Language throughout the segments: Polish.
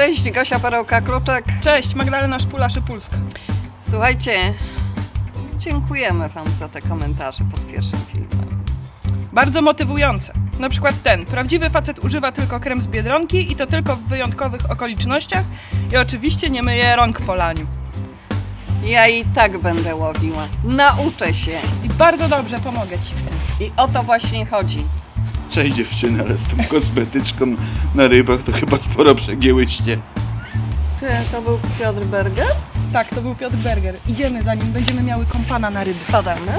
Cześć, Gosia Perełka Kruczek. Cześć, Magdalena Szpula-Szypulska. Słuchajcie, dziękujemy Wam za te komentarze pod pierwszym filmem. Bardzo motywujące. Na przykład ten. Prawdziwy facet używa tylko krem z Biedronki i to tylko w wyjątkowych okolicznościach i oczywiście nie myje rąk po laniu. Ja i tak będę łowiła. Nauczę się. I bardzo dobrze pomogę Ci w tym. I o to właśnie chodzi. Cześć dziewczyny, ale z tą kosmetyczką na rybach to chyba sporo przegięłyście. Ty, to był Piotr Berger? Tak, to był Piotr Berger. Idziemy za nim, będziemy miały kompana na ryby. Spadamy.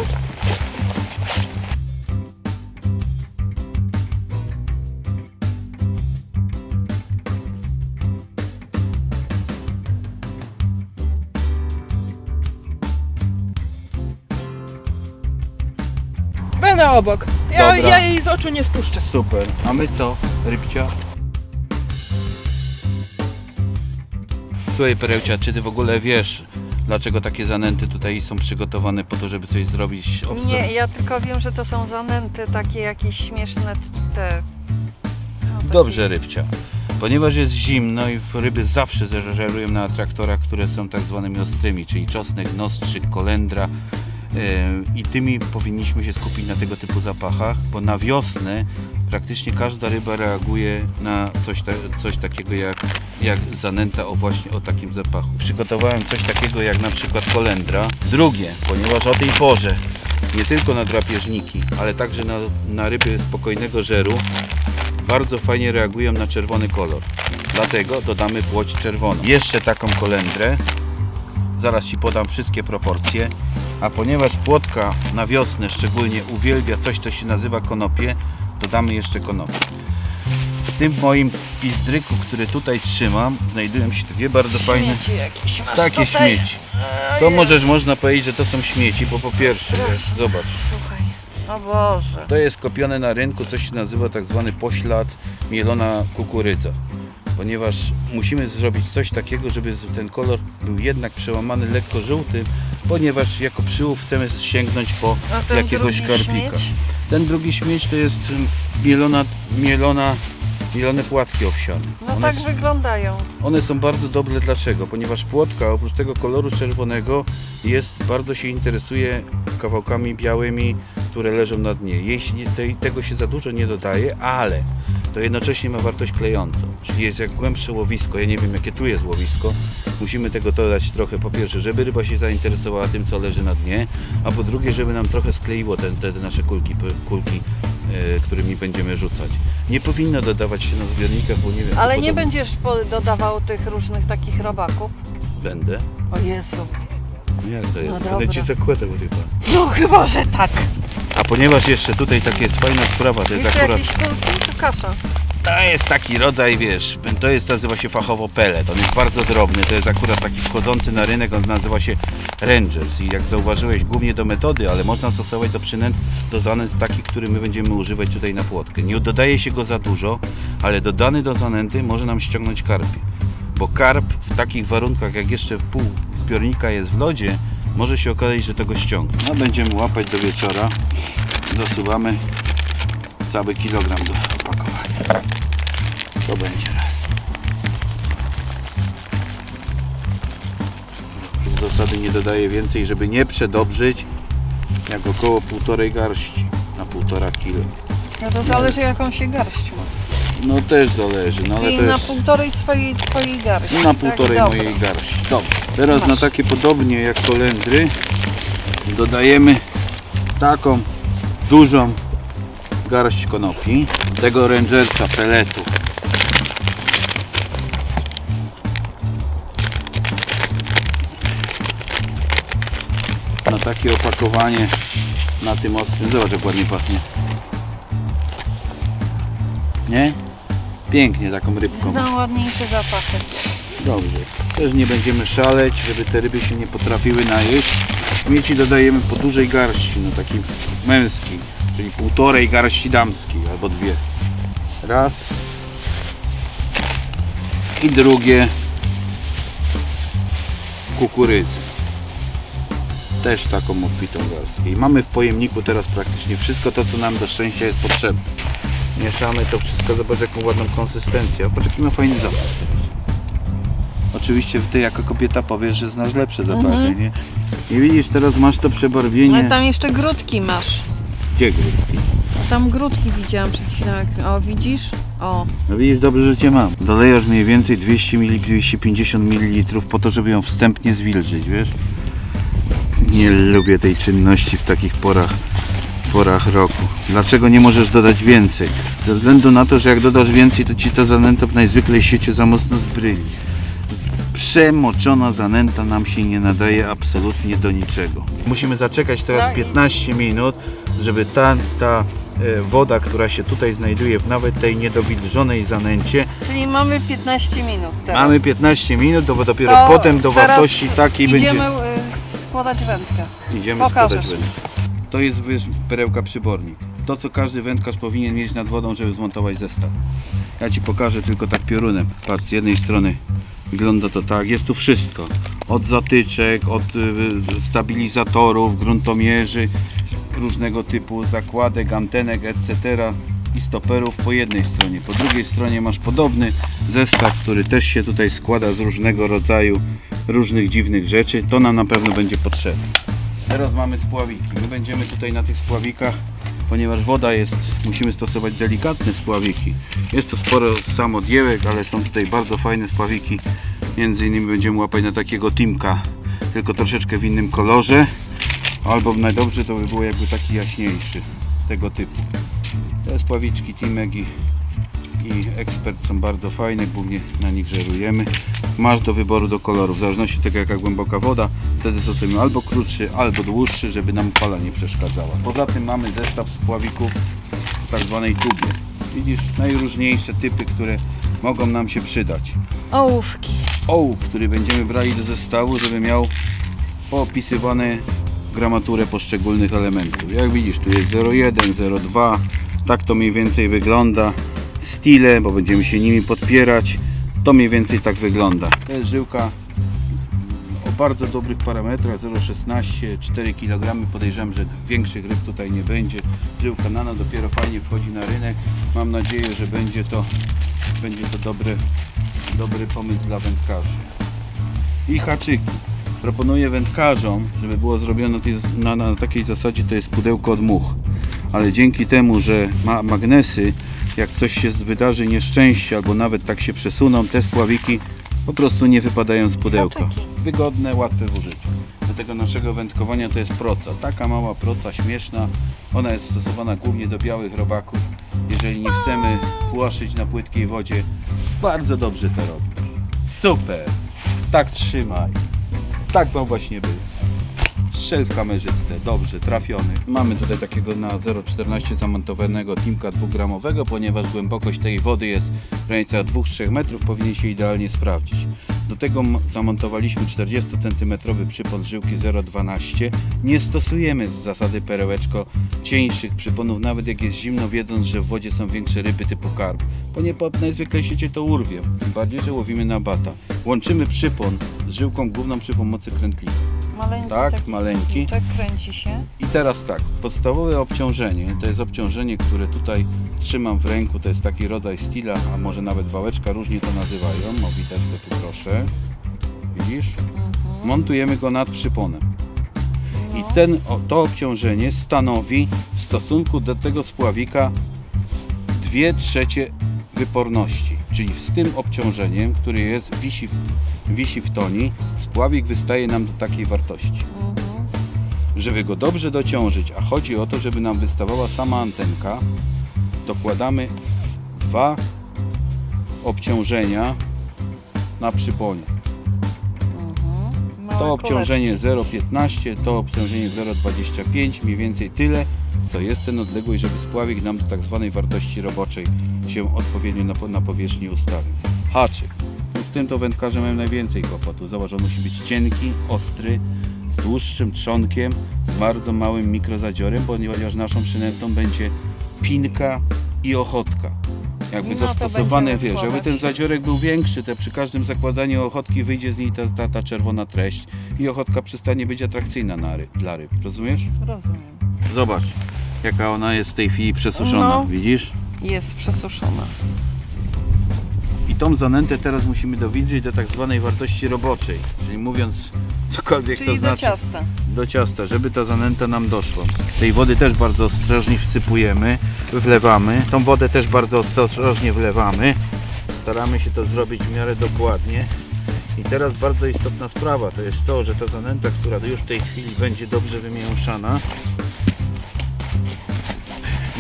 Będę obok. Ja, Dobra. ja jej z oczu nie spuszczę. Super. A my co, rybcia? Słuchaj Perełcia, czy ty w ogóle wiesz, dlaczego takie zanęty tutaj są przygotowane po to, żeby coś zrobić? obsa- Nie, ja tylko wiem, że to są zanęty takie jakieś śmieszne te. no, takie- Dobrze rybcia. Ponieważ jest zimno i ryby zawsze żerują na atraktorach, które są tak zwanymi ostrymi, czyli czosnek, nostrzyk, kolendra. I tymi powinniśmy się skupić na tego typu zapachach, bo na wiosnę praktycznie każda ryba reaguje na coś, ta, coś takiego jak, jak zanęta o właśnie o takim zapachu. Przygotowałem coś takiego jak na przykład kolendra. Drugie, ponieważ o tej porze nie tylko na drapieżniki, ale także na, na ryby spokojnego żeru bardzo fajnie reagują na czerwony kolor. Dlatego dodamy płoć czerwoną. Jeszcze taką kolendrę. Zaraz Ci podam wszystkie proporcje. A ponieważ płotka na wiosnę szczególnie uwielbia coś, co się nazywa konopie, dodamy jeszcze konopie. W tym moim pizdryku, który tutaj trzymam, znajdują się dwie bardzo fajne jakieś masz takie tutaj. śmieci. To możesz można powiedzieć, że to są śmieci, bo po pierwsze, Straszne. zobacz, Słuchaj. O Boże. to jest kopione na rynku, coś się nazywa tak zwany poślad mielona kukurydza. Ponieważ musimy zrobić coś takiego, żeby ten kolor był jednak przełamany lekko żółtym, ponieważ jako przyłów chcemy sięgnąć po jakiegoś karpika. śmieć? Ten drugi śmieć to jest mm, mielona, mielona, mielone płatki owsiane. No One tak s- wyglądają. one są bardzo dobre dlaczego? Ponieważ płotka oprócz tego koloru czerwonego jest, bardzo się interesuje kawałkami białymi, które leżą na dnie. Jeśli tej, tego się za dużo nie dodaje, ale to jednocześnie ma wartość klejącą, czyli jest jak głębsze łowisko, ja nie wiem jakie tu jest łowisko, musimy tego dodać trochę po pierwsze, żeby ryba się zainteresowała tym co leży na dnie, a po drugie, żeby nam trochę skleiło te, te nasze kulki, kulki e, którymi będziemy rzucać. Nie powinno dodawać się na zbiornikach, bo nie wiem. Ale nie podobno- będziesz dodawał tych różnych takich robaków. Będę. O Jezu. Jak to jest? No Będę ci zakładał ryba. No chyba, że tak. A ponieważ jeszcze tutaj taka jest fajna sprawa, to jest Jeszcze akurat... jakieś kulki czy kasza? To jest taki rodzaj, wiesz, to jest, nazywa się fachowo pelet. On jest bardzo drobny, to jest akurat taki wchodzący na rynek, on nazywa się Rangers. I jak zauważyłeś, głównie do metody, ale można stosować do przynęt, do zanęt takich, które my będziemy używać tutaj na płotkę. Nie dodaje się go za dużo, ale dodany do zanęty może nam ściągnąć karpie. Bo karp w takich warunkach, jak jeszcze pół zbiornika jest w lodzie, może się okazać, że to go ściągnie. No będziemy łapać do wieczora. Dosuwamy cały kilogram do opakowania. To będzie raz. Z zasady nie dodaję więcej, żeby nie przedobrzyć, jak około półtorej garści na półtora kilo. No to zależy jaką się garść ma. No też zależy, no ale Czyli to na jest półtorej swojej twojej garści. na tak? półtorej Dobra. mojej garści. Dobrze. Teraz na takie podobnie jak kolendry dodajemy taką dużą garść konopi tego rangersa peletu. Na takie opakowanie na tym ostrym. Zobacz jak ładnie pachnie. Nie? Pięknie taką rybką. No ładniejsze zapachy. Dobrze. Też nie będziemy szaleć, żeby te ryby się nie potrafiły najeść. Śmieci dodajemy po dużej garści, no taki męski, czyli półtorej garści damskiej albo dwie. Raz. I drugie kukurydzy. Też taką obfitą garstkę. I mamy w pojemniku teraz praktycznie wszystko to, co nam do szczęścia jest potrzebne. Mieszamy to wszystko, zobacz jaką ładną konsystencję. Jaki ma fajny zapach. Oczywiście ty jako kobieta powiesz, że znasz lepsze zapachy, Mhm. nie? I widzisz, teraz masz to przebarwienie. Ale tam jeszcze grudki masz. Gdzie grudki? Tam grudki widziałam przed chwilą. O, widzisz? O. No widzisz, dobrze, że cię mam. Dolejasz mniej więcej 200 ml, 250 ml po to, żeby ją wstępnie zwilżyć, wiesz? Nie lubię tej czynności w takich porach, porach roku. Dlaczego nie możesz dodać więcej? Ze względu na to, że jak dodasz więcej, to ci ta zanęta najzwyklej siecie za mocno zbryli. Przemoczona zanęta nam się nie nadaje absolutnie do niczego. Musimy zaczekać teraz No i- 15 minut, żeby ta, ta e, woda, która się tutaj znajduje w nawet tej niedowilżonej zanęcie, Czyli mamy 15 minut teraz. mamy 15 minut, to dopiero To potem do wartości takiej Idziemy będzie. y, składać wędkę. Idziemy pokażesz. składać wędkę. To jest wiesz, perełka przybornik. To co każdy wędkarz powinien mieć nad wodą, żeby zmontować zestaw. Ja Ci pokażę tylko tak piorunem. Patrz, z jednej strony wygląda to tak, jest tu wszystko. Od zatyczek, od y, stabilizatorów, gruntomierzy, różnego typu zakładek, antenek, etc. i stoperów po jednej stronie. Po drugiej stronie masz podobny zestaw, który też się tutaj składa z różnego rodzaju różnych dziwnych rzeczy. To nam na pewno będzie potrzebne. Teraz mamy spławiki. My będziemy tutaj na tych spławikach, ponieważ woda jest, musimy stosować delikatne spławiki. Jest to sporo samodiełek, ale są tutaj bardzo fajne spławiki. Między innymi będziemy łapać na takiego timka, tylko troszeczkę w innym kolorze. Albo najdobrzej to by było jakby taki jaśniejszy, tego typu. Te spławiczki Timek i, i Ekspert są bardzo fajne, głównie na nich żerujemy. Masz do wyboru do kolorów, w zależności od tego jaka głęboka woda, wtedy stosujemy albo krótszy, albo dłuższy, żeby nam fala nie przeszkadzała. Poza tym mamy zestaw spławików w tak zwanej tubie. Widzisz, najróżniejsze typy, które mogą nam się przydać. Ołówki. Ołów, który będziemy brali do zestawu, żeby miał poopisywane gramaturę poszczególnych elementów. Jak widzisz, tu jest 0,1, 0,2, tak to mniej więcej wygląda. Stile, bo będziemy się nimi podpierać, to mniej więcej tak wygląda. To jest żyłka o bardzo dobrych parametrach, 0,16, 4 kg. Podejrzewam, że większych ryb tutaj nie będzie. Żyłka nano dopiero fajnie wchodzi na rynek. Mam nadzieję, że będzie to, będzie to dobry, dobry pomysł dla wędkarzy. I haczyki. Proponuję wędkarzom, żeby było zrobione na, na takiej zasadzie, to jest pudełko od much. Ale dzięki temu, że ma magnesy, jak coś się wydarzy nieszczęście, albo nawet tak się przesuną, te spławiki po prostu nie wypadają z pudełka. Wygodne, łatwe w użyciu. Do tego naszego wędkowania to jest proca. Taka mała proca, śmieszna. Ona jest stosowana głównie do białych robaków. Jeżeli nie chcemy płaszyć na płytkiej wodzie, bardzo dobrze to robi. Super! Tak trzymaj. Tak ma właśnie być. Strzel w kamerzyste, dobrze, trafiony. Mamy tutaj takiego na 0,14 zamontowanego timka 2-gramowego, ponieważ głębokość tej wody jest w granicach 2-3 metrów, powinien się idealnie sprawdzić. Do tego zamontowaliśmy 40 cm przypon żyłki 0,12. Nie stosujemy z zasady perełeczko cieńszych przyponów, nawet jak jest zimno, wiedząc, że w wodzie są większe ryby typu karp. Ponieważ najzwykle siecie to urwie, tym bardziej, że łowimy na bata. Łączymy przypon z żyłką główną przy pomocy krętliwa. Maleńki Tak, taki maleńki. guziczek, kręci się. I teraz tak, podstawowe obciążenie to jest obciążenie, które tutaj trzymam w ręku, to jest taki rodzaj stila, a może nawet wałeczka, różnie to nazywają. O, widać go tu proszę. Widzisz? Mhm. Montujemy go nad przyponem. No. I ten, o, to obciążenie stanowi w stosunku do tego spławika 2 trzecie wyporności. Czyli z tym obciążeniem, który jest, wisi w, wisi w toni, spławik wystaje nam do takiej wartości. Mhm. Żeby go dobrze dociążyć, a chodzi o to, żeby nam wystawała sama antenka, dokładamy dwa obciążenia na przyponie. Mhm. To obciążenie 0,15, to obciążenie 0,25, mniej więcej tyle, co jest ten odległość, żeby spławik nam do tak zwanej wartości roboczej się odpowiednio na, po- na powierzchni ustawił. Haczyk. Tym to wędkarze mają najwięcej kłopotu. Zobacz, on musi być cienki, ostry, z dłuższym trzonkiem, z bardzo małym mikrozadziorem, ponieważ naszą przynętą będzie pinka i ochotka. Jakby No to zastosowane, wiesz, jakby ten zadziorek był większy, to przy każdym zakładaniu ochotki wyjdzie z niej ta, ta, ta czerwona treść i ochotka przestanie być atrakcyjna na ryb, dla ryb. Rozumiesz? Rozumiem. Zobacz, jaka ona jest w tej chwili przesuszona, No. widzisz? Jest przesuszona. I tą zanętę teraz musimy dowilżyć do tak zwanej wartości roboczej, czyli mówiąc cokolwiek Czyli to do znaczy ciasta. do ciasta, żeby ta zanęta nam doszła. Tej wody też bardzo ostrożnie wsypujemy, wlewamy. Tą wodę też bardzo ostrożnie wlewamy. Staramy się to zrobić w miarę dokładnie. I teraz bardzo istotna sprawa to jest to, że ta zanęta, która już w tej chwili będzie dobrze wymieszana,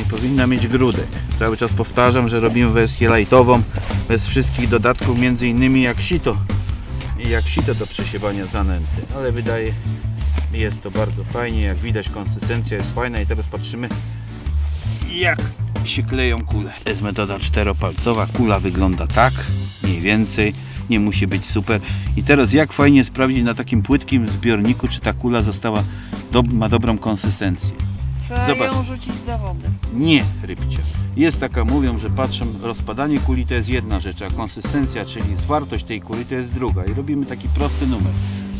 nie powinna mieć grudek. Cały czas powtarzam, że robimy wersję lightową, bez wszystkich dodatków, między innymi jak sito. I jak sito do przesiewania zanęty, ale wydaje jest to bardzo fajnie, jak widać konsystencja jest fajna i teraz patrzymy jak się kleją kule. To jest metoda czteropalcowa, kula wygląda tak, mniej więcej, nie musi być super. I teraz jak fajnie sprawdzić na takim płytkim zbiorniku, czy ta kula została, do, ma dobrą konsystencję. Trzeba Zobacz. ją rzucić do wody. Nie, rybcia. Jest taka, mówią, że patrzą, rozpadanie kuli to jest jedna rzecz, a konsystencja, czyli zwartość tej kuli to jest druga. I robimy taki prosty numer.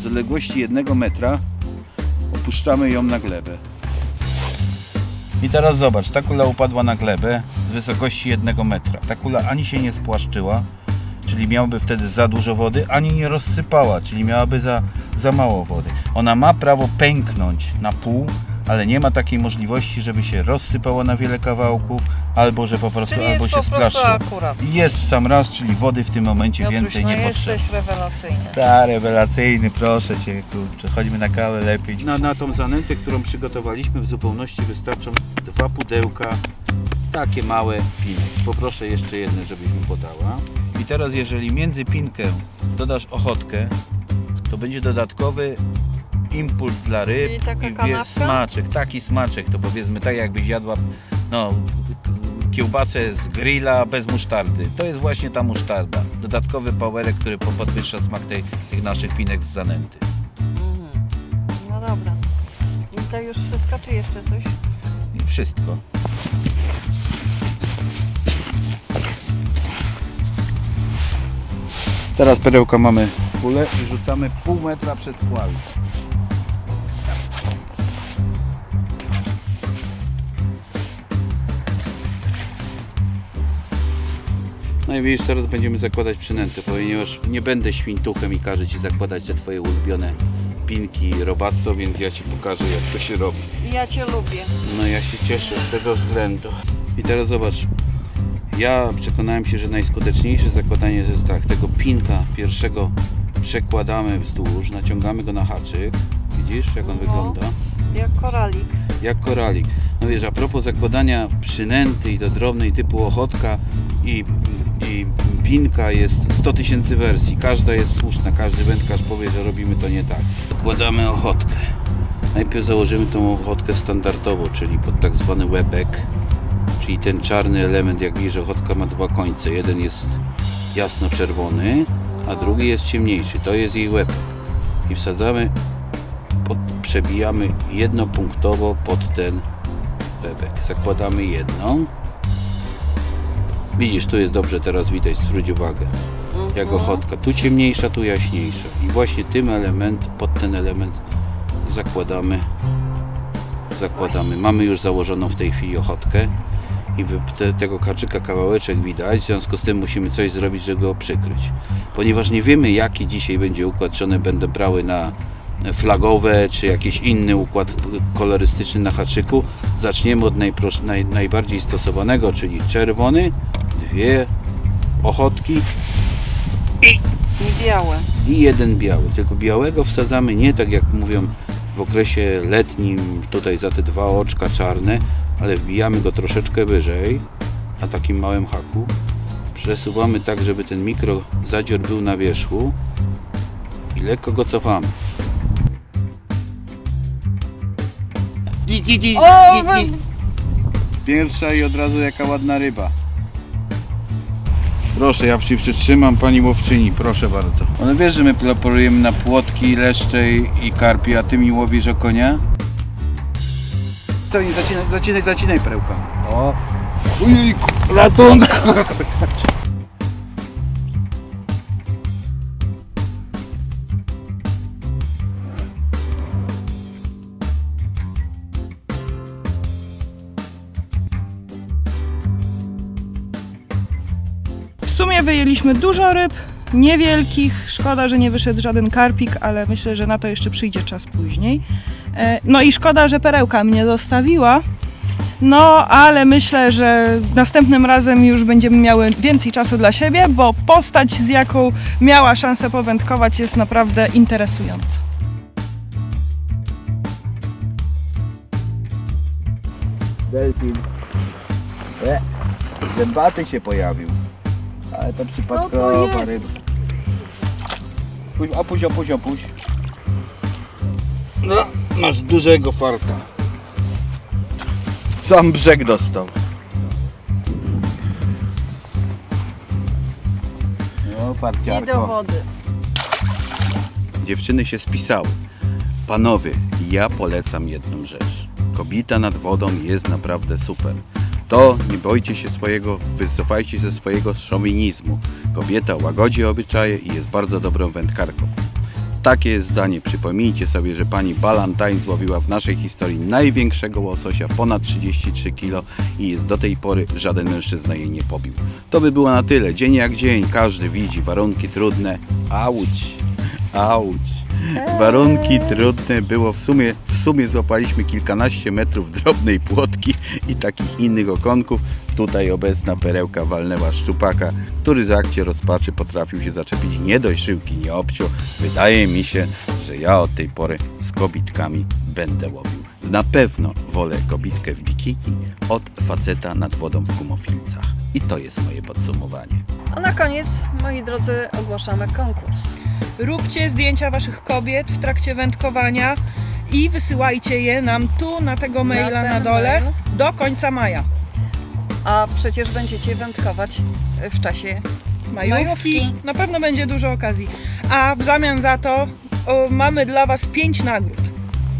Z odległości jednego metra opuszczamy ją na glebę. I teraz zobacz, ta kula upadła na glebę z wysokości jednego metra. Ta kula ani się nie spłaszczyła, czyli miałaby wtedy za dużo wody, ani nie rozsypała, czyli miałaby za, za mało wody. Ona ma prawo pęknąć na pół, ale nie ma takiej możliwości, żeby się rozsypała na wiele kawałków, albo że po prostu Czyli albo jest się. I Jest w sam raz, czyli wody w tym momencie Piotruś, więcej no nie potrzeba. jesteś rewelacyjny. Ta rewelacyjny, proszę Cię, kurczę, chodźmy na kawę lepiej. Na, na tą zanętę, którą przygotowaliśmy w zupełności wystarczą dwa pudełka, takie małe pinek. Poproszę jeszcze jedne, żebyś mi podała. I teraz jeżeli między pinkę dodasz ochotkę, to będzie dodatkowy impuls dla ryb Czyli taka i wie- kanapka? smaczek, taki smaczek, to powiedzmy tak jakbyś jadła no, kiełbasę z grilla bez musztardy. To jest właśnie ta musztarda. Dodatkowy powerek, który po- podwyższa smak tej, tych naszych pinek z zanęty. Mhm. No dobra. I to już wszystko, czy jeszcze coś? I wszystko. Teraz perełka mamy w kulę i rzucamy pół metra przed skłami. No i widzisz, teraz będziemy zakładać przynęty, ponieważ nie będę świntuchem i każę Ci zakładać te Twoje ulubione pinki robacco, więc ja Ci pokażę jak to się robi. Ja Cię lubię. No ja się cieszę z tego względu. I teraz zobacz. Ja przekonałem się, że najskuteczniejsze zakładanie jest tak, tego pinka pierwszego przekładamy wzdłuż, naciągamy go na haczyk. Widzisz jak on No. wygląda? Jak koralik. Jak koralik. No wiesz, a propos zakładania przynęty i do drobnej typu ochotka i, i pinka jest 100 tysięcy wersji. Każda jest słuszna, każdy wędkarz powie, że robimy to nie tak. Zakładamy ochotkę. Najpierw założymy tą ochotkę standardowo, czyli pod tak zwany łebek, czyli ten czarny element, jak widzisz, ochotka ma dwa końce. Jeden jest jasno-czerwony, a drugi jest ciemniejszy. To jest jej łebek. I wsadzamy, pod, przebijamy jednopunktowo pod ten bebek. Zakładamy jedną. Widzisz, tu jest dobrze teraz widać, zwróć uwagę. Jak Mhm. ochotka. Tu ciemniejsza, tu jaśniejsza. I właśnie tym element, pod ten element zakładamy zakładamy. Mamy już założoną w tej chwili ochotkę i te, tego kaczyka kawałeczek widać, w związku z tym musimy coś zrobić, żeby go przykryć. Ponieważ nie wiemy jaki dzisiaj będzie układ, czy one będą brały na flagowe, czy jakiś inny układ kolorystyczny na haczyku. Zaczniemy od naj, najbardziej stosowanego, czyli czerwony, dwie ochotki I białe. i jeden biały. Tylko białego wsadzamy nie tak jak mówią w okresie letnim, tutaj za te dwa oczka czarne, ale wbijamy go troszeczkę wyżej, na takim małym haku. Przesuwamy tak, żeby ten mikro zadzior był na wierzchu i lekko go cofamy. Di, di, di, O, di, wy- di. Pierwsza i od razu jaka ładna ryba. Proszę, ja Ci przytrzymam Pani łowczyni, proszę bardzo. One wiesz, że my polujemy na płotki, leszcze i i karpi, a Ty mi łowisz o konia? To nie, zacinaj, zacinaj, zacinaj perełka. O! Ujejku, ratunku! Sumie wyjęliśmy dużo ryb, niewielkich. Szkoda, że nie wyszedł żaden karpik, ale myślę, że na to jeszcze przyjdzie czas później. E, No i szkoda, że perełka mnie zostawiła. No, ale myślę, że następnym razem już będziemy miały więcej czasu dla siebie, bo postać, z jaką miała szansę powędkować, jest naprawdę interesująca. Delfin. E, zębaty się pojawił. Ale to przypadkowa ryba. Puść, opuść, opuść, opuść. No, masz dużego farta. Sam brzeg dostał. No, I do farciarko. wody. Dziewczyny się spisały. Panowie, ja polecam jedną rzecz. Kobieta nad wodą jest naprawdę super. To nie bojcie się swojego, wycofajcie ze swojego szowinizmu. Kobieta łagodzi obyczaje i jest bardzo dobrą wędkarką. Takie jest zdanie. Przypomnijcie sobie, że pani Ballantyne złowiła w naszej historii największego łososia, ponad 33 kg i jest do tej pory żaden mężczyzna jej nie pobił. To by było na tyle. Dzień jak dzień, każdy widzi warunki trudne. Auć, auć. Warunki trudne było w sumie, w sumie złapaliśmy kilkanaście metrów drobnej płotki i takich innych okonków. Tutaj obecna perełka walnęła szczupaka, który za akcie rozpaczy potrafił się zaczepić nie dość żyłki, nie obciął. Wydaje mi się, że ja od tej pory z kobitkami będę łowił. Na pewno wolę kobitkę w bikini od faceta nad wodą w gumofilcach. I to jest moje podsumowanie. A na koniec, moi drodzy, ogłaszamy konkurs. Róbcie zdjęcia waszych kobiet w trakcie wędkowania i wysyłajcie je nam tu na tego maila na, ten dole mail. do końca maja. A przecież będziecie wędkować w czasie Majówki. Majówki. Na pewno będzie dużo okazji. A w zamian za to o, mamy dla was pięć nagród.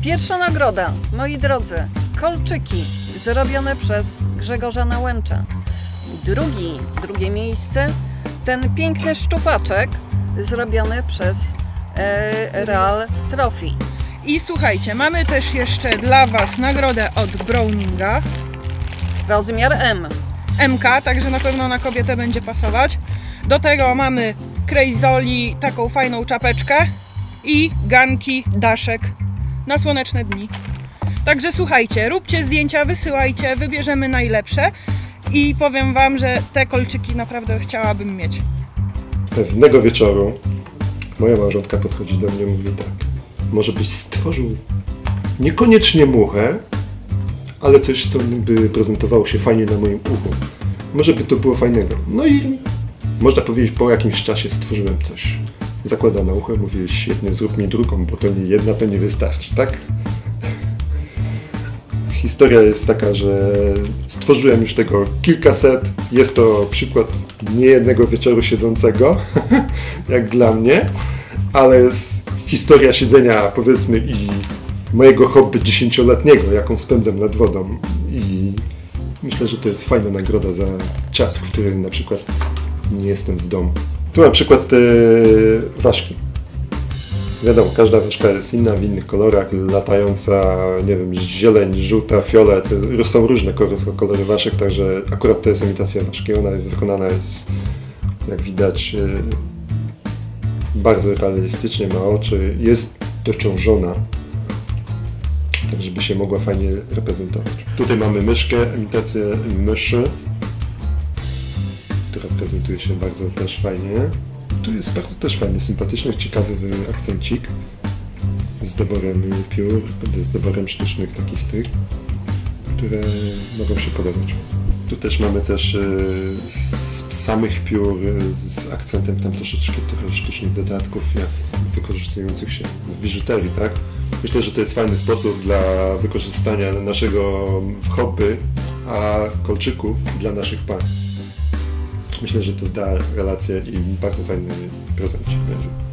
Pierwsza nagroda, moi drodzy, kolczyki zrobione przez Grzegorza Nałęcza. Drugi, drugie miejsce, ten piękny szczupaczek zrobiony przez e, Real Trophy. I słuchajcie, mamy też jeszcze dla was nagrodę od Browninga. Rozmiar M. MK, także na pewno na kobietę będzie pasować. Do tego mamy Crazoli, taką fajną czapeczkę i ganki, daszek na słoneczne dni. Także słuchajcie, róbcie zdjęcia, wysyłajcie, wybierzemy najlepsze i powiem wam, że te kolczyki naprawdę chciałabym mieć. Pewnego wieczoru moja małżonka podchodzi do mnie i mówi tak. Może byś stworzył niekoniecznie muchę, ale coś, co by prezentowało się fajnie na moim uchu. Może by to było fajnego. No i można powiedzieć, po jakimś czasie stworzyłem coś. Zakłada na ucho, mówi, świetnie, zrób mi drugą, bo to nie jedna, to nie wystarczy, tak? Historia jest taka, że stworzyłem już tego kilkaset. Jest to przykład niejednego wieczoru siedzącego, jak dla mnie, ale jest historia siedzenia, powiedzmy, i mojego hobby dziesięcioletniego, jaką spędzam nad wodą. I myślę, że to jest fajna nagroda za czas, w którym na przykład nie jestem w domu. Tu na przykład te ważki. Wiadomo, każda ważka jest inna, w innych kolorach, latająca, nie wiem, zieleń, żółta, fiolet, są różne kolory, ważek, także akurat to jest imitacja ważki, ona jest wykonana jest, jak widać, e, bardzo realistycznie, ma oczy, jest dociążona, tak żeby się mogła fajnie reprezentować. Tutaj mamy myszkę, imitację myszy, która prezentuje się bardzo też fajnie. Tu jest bardzo też fajny, sympatyczny, ciekawy akcencik z doborem piór, z doborem sztucznych takich tych, które mogą się podobać. Tu też mamy też e, z samych piór e, z akcentem tam troszeczkę trochę sztucznych dodatków, jak wykorzystujących się w biżuterii, tak? Myślę, że to jest fajny sposób dla wykorzystania naszego hobby, a kolczyków dla naszych par. Myślę, że to zda relację i bardzo fajny prezent będzie.